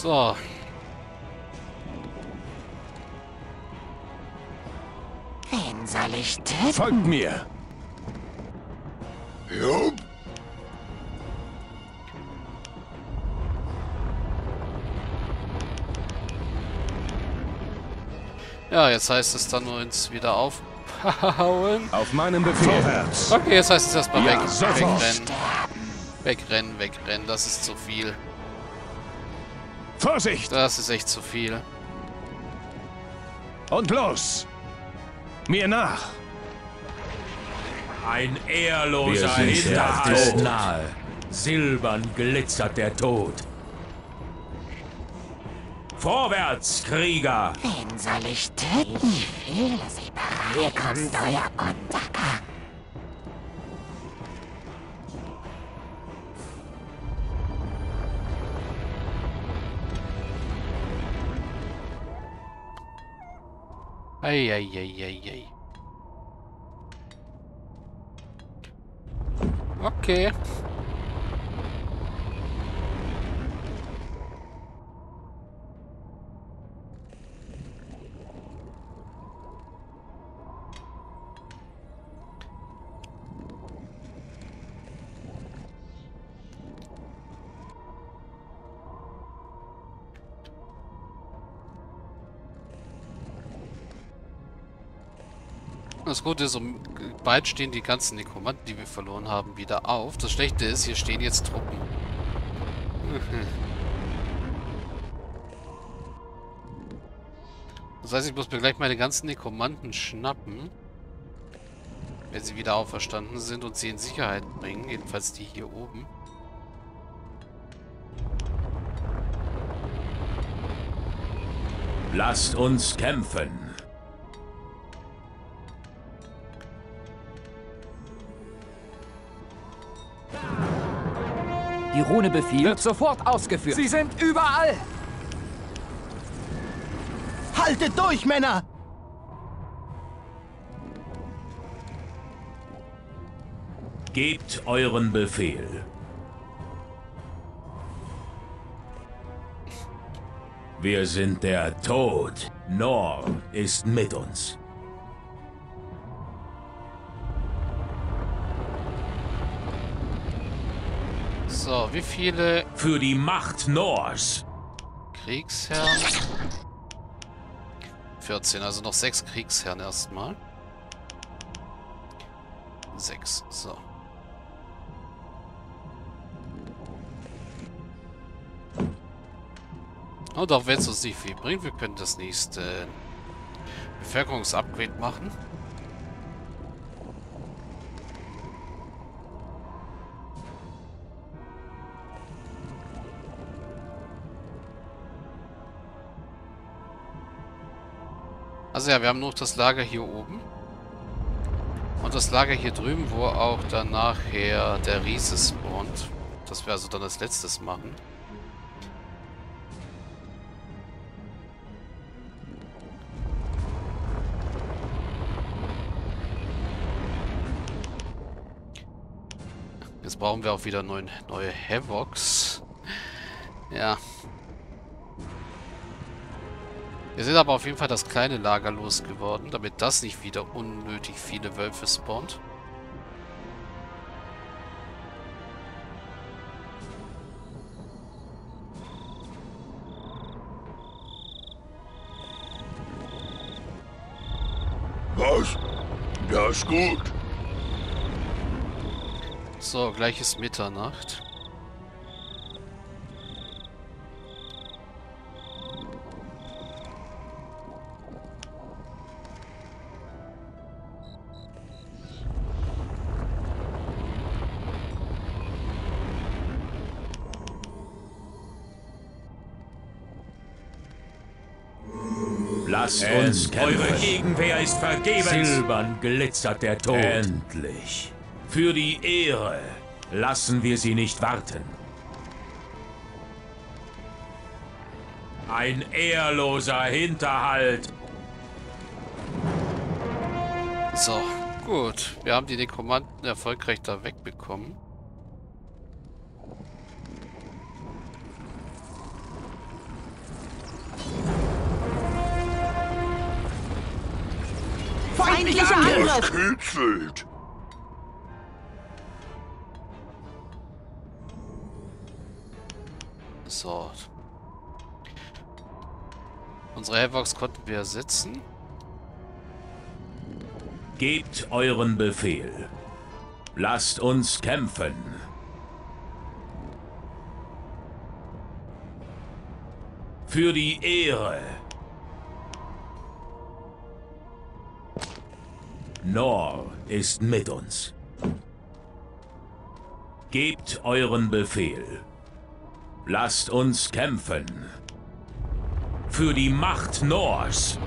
So. Wen soll ich töten? Folgt mir! Jupp. Ja, jetzt heißt es dann nur uns wieder aufhauen. Auf meinem Befehl! Vorwärts! Okay, jetzt heißt es erstmal Ja, weg, sofort. wegrennen. Wegrennen, wegrennen. Das ist zu viel. Vorsicht! Das ist echt zu viel. Und los! Mir nach! Ein ehrloser Hinterhalt. ist nahe. Silbern glitzert der Tod. Vorwärts, Krieger! Wen soll ich töten? Ich fühle sie bereit. Hier kommt euer Untergang. Eieieiei. Okay. Das Gute ist, um bald stehen die ganzen Nekromanten, die wir verloren haben, wieder auf. Das Schlechte ist, hier stehen jetzt Truppen. Das heißt, ich muss mir gleich meine ganzen Nekromanten schnappen. Wenn sie wieder auferstanden sind und sie in Sicherheit bringen. Jedenfalls die hier oben. Lasst uns kämpfen. Die Rune befiehlt. Wird sofort ausgeführt. Sie sind überall. Haltet durch, Männer! Gebt euren Befehl. Wir sind der Tod. Nor ist mit uns. Wie viele Für die Macht Nors. Kriegsherren? 14, also noch sechs Kriegsherren erstmal. Sechs, so. Und auch wenn es uns nicht viel bringt, wir können das nächste Bevölkerungsupgrade machen. Also ja, wir haben noch das Lager hier oben. Und das Lager hier drüben, wo auch dann nachher der Riese spawnt. Das wir also dann als letztes machen. Jetzt brauchen wir auch wieder neuen, neue Havocs. Ja. Wir sind aber auf jeden Fall das kleine Lager losgeworden, damit das nicht wieder unnötig viele Wölfe spawnt. Was? Das ist gut. So, gleich ist Mitternacht. Lasst uns Es, eure kämpfen. Gegenwehr ist vergebens. Silbern glitzert der Tod. Endlich. Für die Ehre lassen wir sie nicht warten. Ein ehrloser Hinterhalt. So, gut. Wir haben die Nekromanten erfolgreich da wegbekommen. Das kitzelt. So. Unsere Hellbox konnten wir ersetzen. Gebt euren Befehl. Lasst uns kämpfen. Für die Ehre. Nor ist mit uns. Gebt euren Befehl. Lasst uns kämpfen. Für die Macht Nors.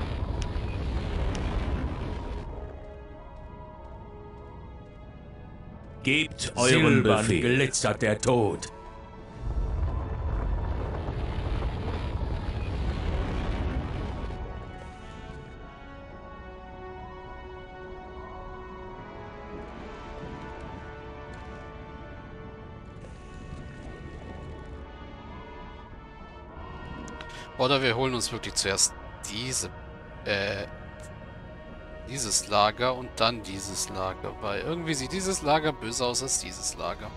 Gebt euren Silbern Befehl. glitzert der Tod. Oder wir holen uns wirklich zuerst diese, äh, dieses Lager und dann dieses Lager. Weil irgendwie sieht dieses Lager böser aus als dieses Lager.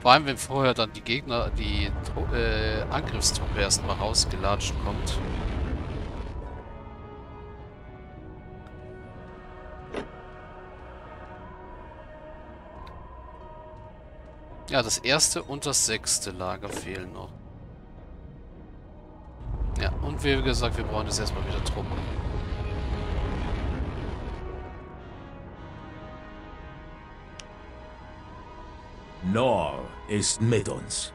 Vor allem, wenn vorher dann die Gegner, die äh, Angriffstruppe erstmal rausgelatscht kommt. Ja, das erste und das sechste Lager fehlen noch. Ja, und wie gesagt, wir brauchen jetzt erstmal wieder Truppen. Nor ist mit uns.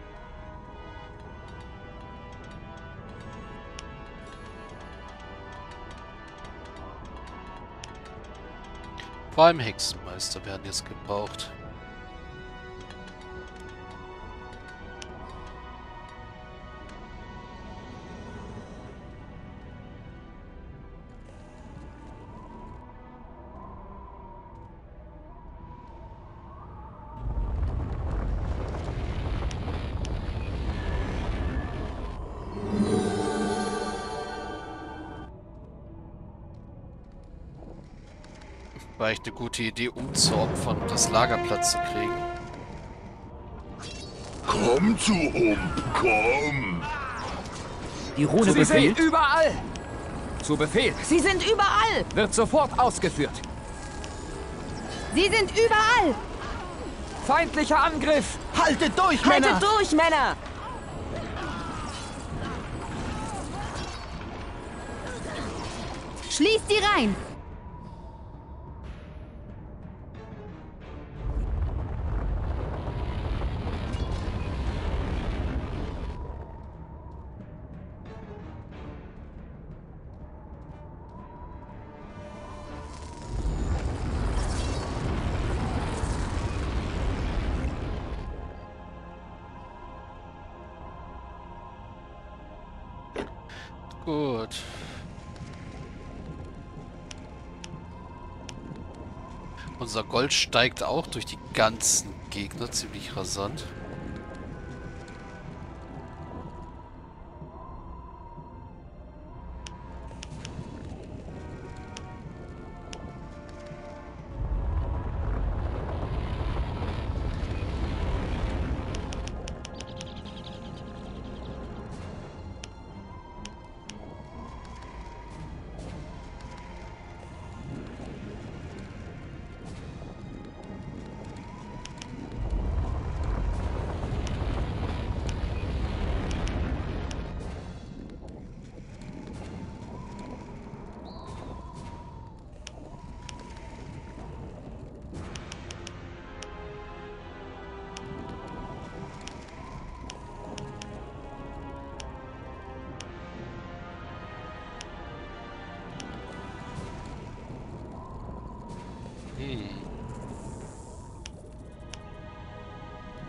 Vor allem Hexenmeister werden jetzt gebraucht. War echt eine gute Idee, umzuopfern, um das Lagerplatz zu kriegen. Komm zu um, komm. Die Rune Sie befehlt. sind überall! Zu Befehl. Sie sind überall! Wird sofort ausgeführt. Sie sind überall! Feindlicher Angriff! Haltet durch, Männer! Haltet durch, Männer! Schließt die rein! Unser Gold steigt auch durch die ganzen Gegner ziemlich rasant. Hm.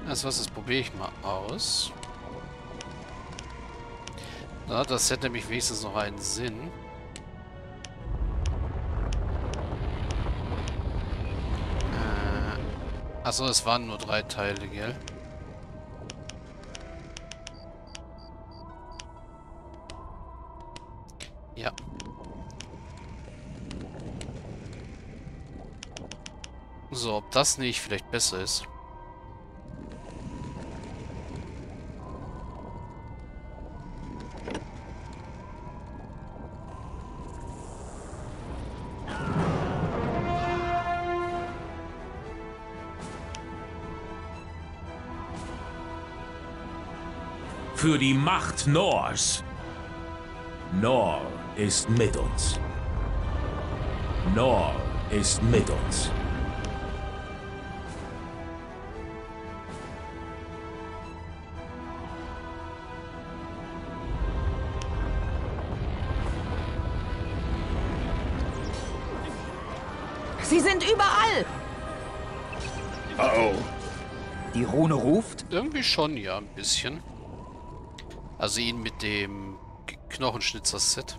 Also was, das probiere ich mal aus. Na, das hätte nämlich wenigstens noch einen Sinn. Äh, Achso, es waren nur drei Teile, gell? Ja. So, ob das nicht vielleicht besser ist. Für die Macht Nors. Nor ist mit uns. Nor ist mit uns. Irgendwie schon, ja, ein bisschen. Also ihn mit dem Knochenschnitzer-Set.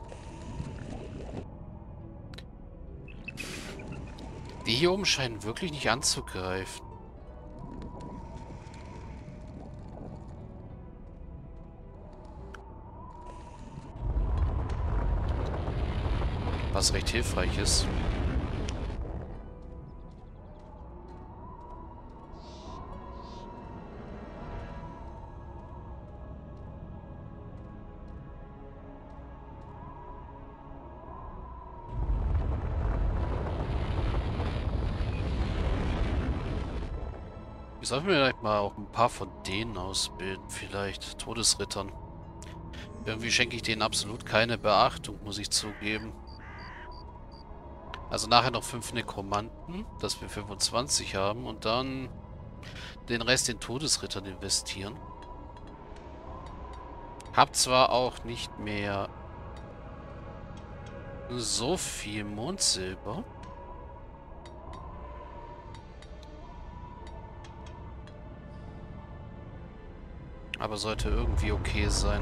Die hier oben scheinen wirklich nicht anzugreifen. Was recht hilfreich ist. Wir sollten vielleicht mal auch ein paar von denen ausbilden, vielleicht. Todesrittern. Irgendwie schenke ich denen absolut keine Beachtung, muss ich zugeben. Also nachher noch fünf Nekromanten, dass wir 25 haben und dann den Rest in Todesrittern investieren. Hab zwar auch nicht mehr so viel Mondsilber. Aber sollte irgendwie okay sein.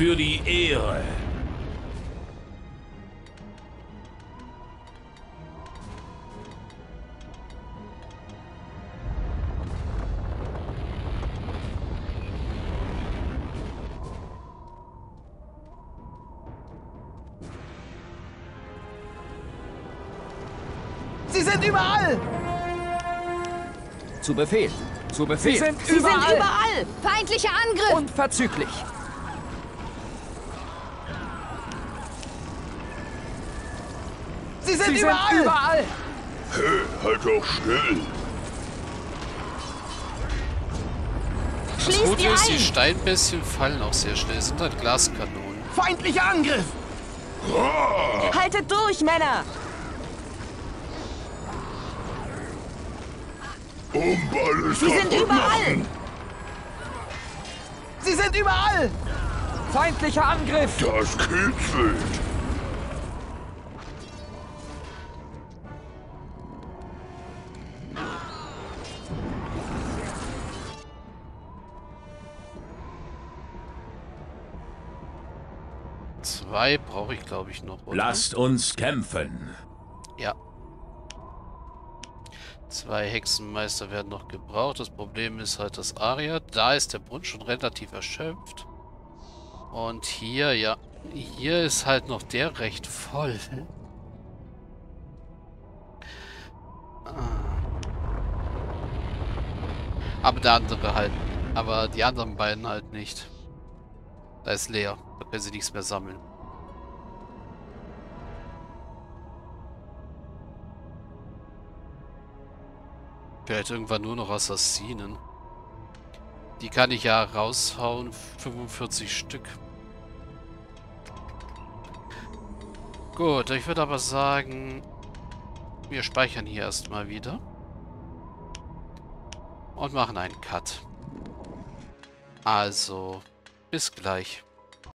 Für die Ehre. Sie sind überall! Zu Befehl. Zu Befehl. Sie sind Sie überall. sind überall! Feindlicher Angriff! Unverzüglich. Sind Sie sind überall! überall. Hey, halt doch still. Das Schließt Gute ist, die ein! Steinbässchen fallen auch sehr schnell. Es sind halt Glaskanonen. Feindlicher Angriff! Haltet durch, Männer! Um alles Sie sind überall! machen. Sie sind überall! Feindlicher Angriff. Das kitzelt. Zwei brauche ich, glaube ich, noch, oder? Lasst uns kämpfen. Ja. Zwei Hexenmeister werden noch gebraucht. Das Problem ist halt das Aria. Da ist der Brunnen schon relativ erschöpft. Und hier, ja. Hier ist halt noch der recht voll. Ah. Aber der andere halt. Aber die anderen beiden halt nicht. Da ist leer. Da können sie nichts mehr sammeln. Vielleicht irgendwann nur noch Assassinen. Die kann ich ja raushauen. 45 Stück. Gut, ich würde aber sagen, wir speichern hier erstmal wieder. und machen einen Cut. Also, bis gleich.